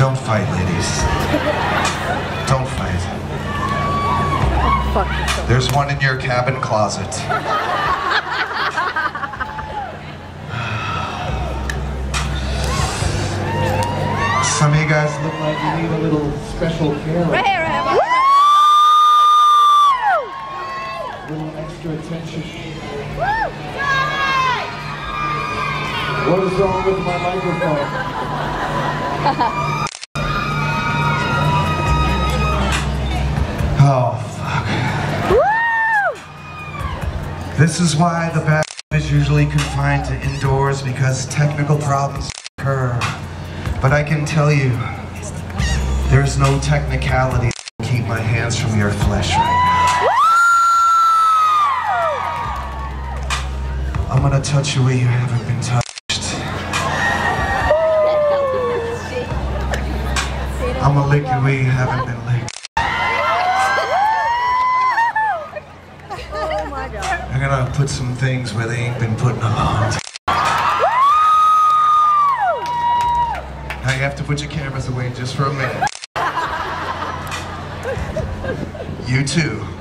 Don't fight, ladies. Don't fight. There's one in your cabin closet. Some of you guys look like you need a little special care. Right here, right here. A little extra attention. What is wrong with my microphone? oh, fuck. This is why the backrub is usually confined to indoors because technical problems occur. But I can tell you, there's no technicality that will keep my hands from your flesh right now. I'm gonna touch you where you haven't been touched. I'm gonna lick you where you haven't been licked. Oh my god. I'm gonna put some things where they ain't been put in a long time. Now you have to put your cameras away just for a minute. You too.